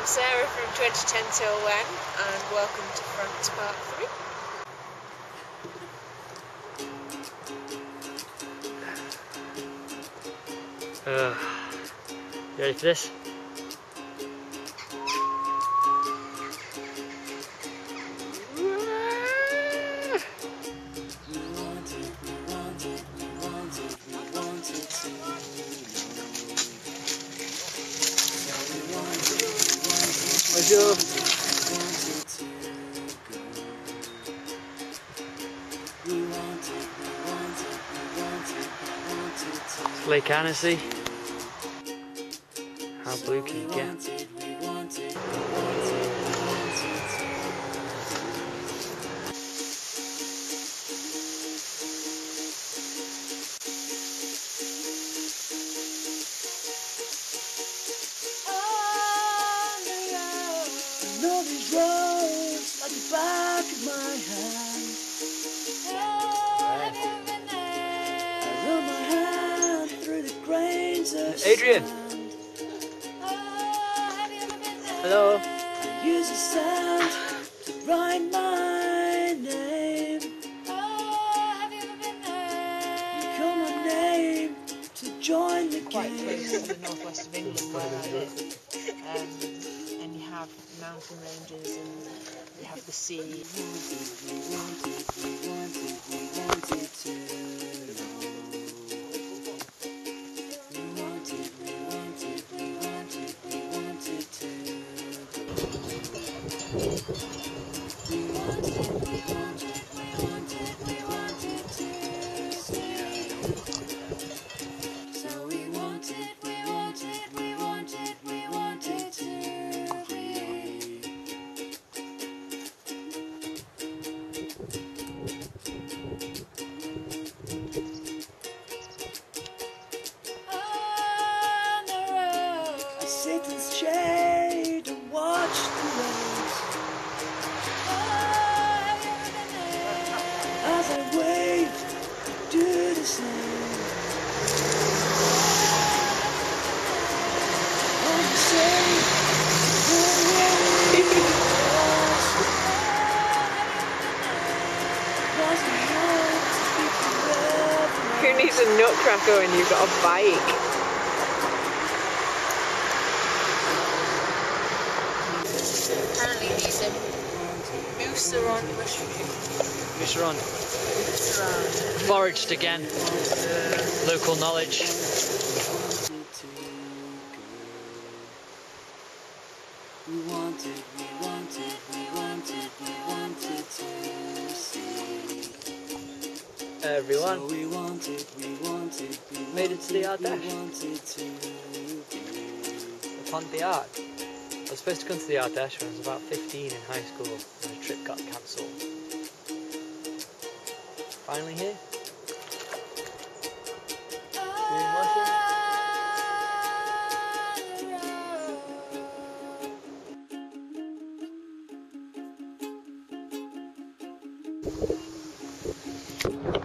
I'm Sarah from 2010 Till When, and welcome to France Part 3. Uh, you ready for this? Bonjour. Lake Annecy. How blue can you get? Adrian. Hello. Use the sand to write my name. You call my name to join the quite close to the northwest of England where I live. Um, and you have mountain ranges and you have the sea. Who needs a nutcracker when you've got a bike? Mousseron mushrooms. Mr. On. Mousseron. Foraged again. Local knowledge. We wanted, we wanted, we wanted, we wanted to see. Everyone. So we wanted, we wanted, we Made it to the wanted, Ardèche. We wanted to be. Upon the Arc. I was supposed to come to the Ardèche when I was about 15 in high school and the trip Finally here. Thank